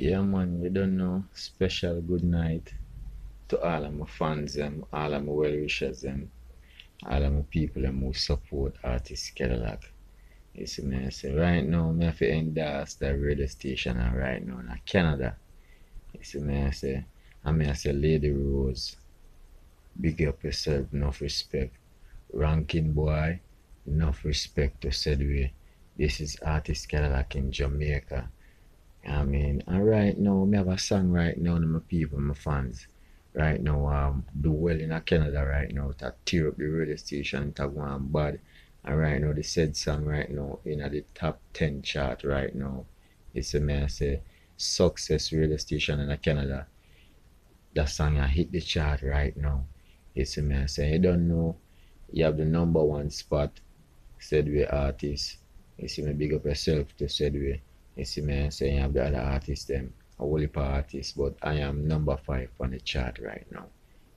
Yeah, man, you don't know. Special good night to all of my fans, them, all of my well wishers, them, all of my people them who support artist Kadalack. You see me, I say, right now, me have to endorse the radio station and right now in Canada. You see me, I say, I say, Lady Rose, big up yourself, enough respect. Ranking boy, enough respect to said. This is artist Kadalack in Jamaica. I mean, and right now, me have a song right now to my people, my fans. Right now, um, do well in Canada right now. To tear up the radio station, to go on bad. And right now, the said song right now in the top 10 chart right now. It's a I say, success radio station in Canada. That song I hit the chart right now. It's a I say, you don't know, you have the number one spot, said we artist. You see me big up yourself to said we. You see me saying have the other artists them, a whole heap of artists, but I am number five on the chart right now.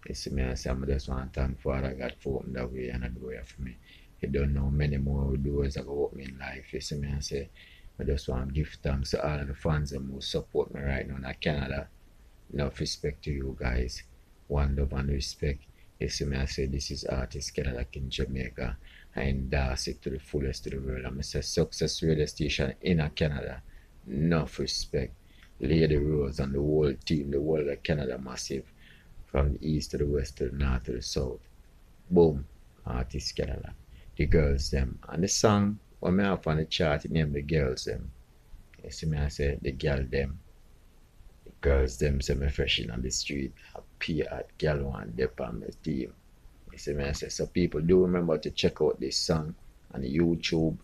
You see me I say I just want to thank Father God for opening that way and a door for me. You don't know many more doors that go open in life. You see I say I just want to give thanks to all of the fans them who support me right now in Canada. Enough respect to you guys. One love and respect. You see I say this is artist Canada in Jamaica. I endorse it to the fullest to the world. I'm a success radio station in Canada. Enough respect. Lady Rose and the whole team, the whole of Canada massive. From the east to the west to the north to the south. Boom. Artist Canada. The girls them. And the song when me have on the chart it name the girls them. You see me I say the girl them. The girls them say fresh on the street. Appear at girl one dep on my team. You see me I say so people do remember to check out this song on YouTube,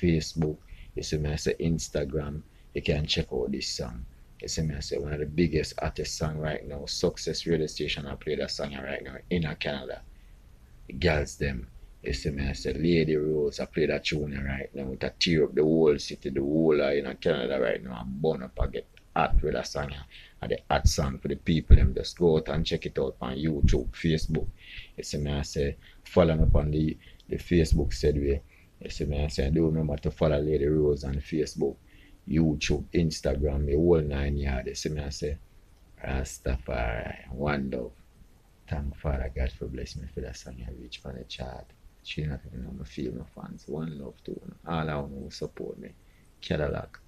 Facebook, you see me I say Instagram, you can check out this song. You see me I say one of the biggest artist song right now, Success Radio Station I play that song right now in Canada. Girls them. You see me I say Lady Rose I play that tune right now with a tear up the whole city, the whole of in Canada right now and burn up and get hot with that song uh, and the hot song for the people them just go out and check it out on YouTube, Facebook. You see me I say follow me on the, the Facebook said way. You see me I say do remember to follow Lady Rose on Facebook, YouTube, Instagram, the whole nine yard. You see me I say Rastafari, one love. Thank Father God for blessing me for that song I reach for the chart. She not even know me feel my fans. One love to them. All of them who support me. Kadalack,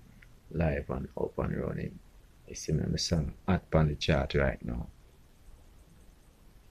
live and up and running. You see me, my song hot on the chart right now.